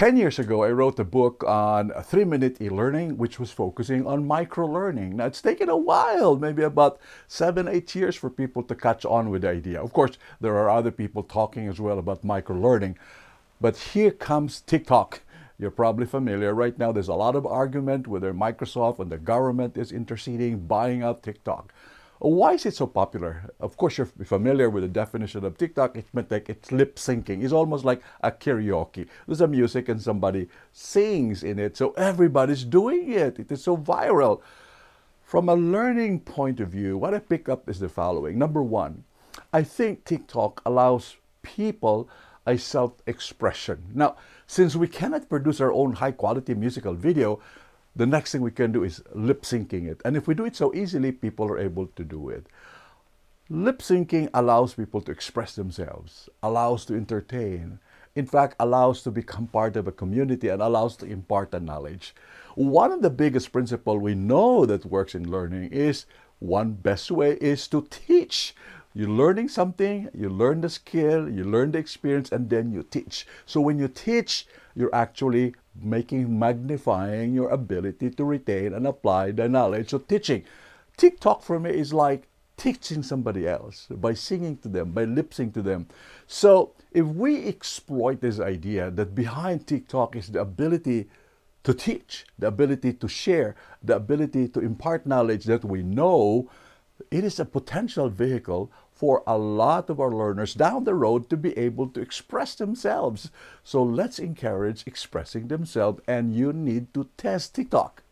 10 years ago, I wrote a book on three minute e learning, which was focusing on micro learning. Now, it's taken a while, maybe about seven, eight years for people to catch on with the idea. Of course, there are other people talking as well about micro learning. But here comes TikTok. You're probably familiar. Right now, there's a lot of argument whether Microsoft and the government is interceding, buying out TikTok. Why is it so popular? Of course, you're familiar with the definition of TikTok. It's meant like it's lip syncing. It's almost like a karaoke. There's a music and somebody sings in it, so everybody's doing it. It is so viral. From a learning point of view, what I pick up is the following. Number one, I think TikTok allows people a self expression. Now, since we cannot produce our own high quality musical video, the next thing we can do is lip syncing it. And if we do it so easily, people are able to do it. Lip syncing allows people to express themselves, allows to entertain, in fact, allows to become part of a community and allows to impart the knowledge. One of the biggest principles we know that works in learning is one best way is to teach. You're learning something, you learn the skill, you learn the experience, and then you teach. So when you teach, you're actually making, magnifying your ability to retain and apply the knowledge of teaching. TikTok for me is like teaching somebody else by singing to them, by lip syncing to them. So if we exploit this idea that behind TikTok is the ability to teach, the ability to share, the ability to impart knowledge that we know, it is a potential vehicle for a lot of our learners down the road to be able to express themselves. So let's encourage expressing themselves, and you need to test TikTok.